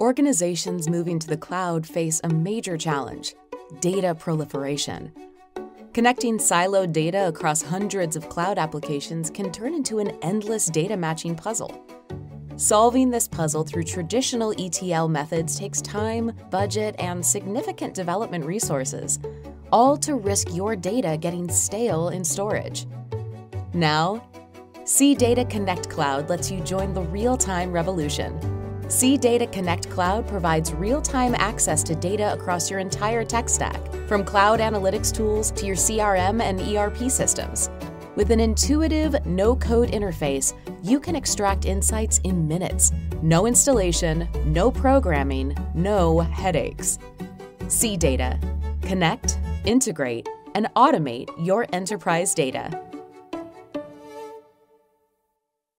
organizations moving to the cloud face a major challenge data proliferation. Connecting siloed data across hundreds of cloud applications can turn into an endless data matching puzzle. Solving this puzzle through traditional ETL methods takes time, budget, and significant development resources, all to risk your data getting stale in storage. Now, CData Connect Cloud lets you join the real-time revolution. CData Connect Cloud provides real-time access to data across your entire tech stack, from cloud analytics tools to your CRM and ERP systems. With an intuitive, no-code interface, you can extract insights in minutes. No installation, no programming, no headaches. CData. Connect, integrate, and automate your enterprise data.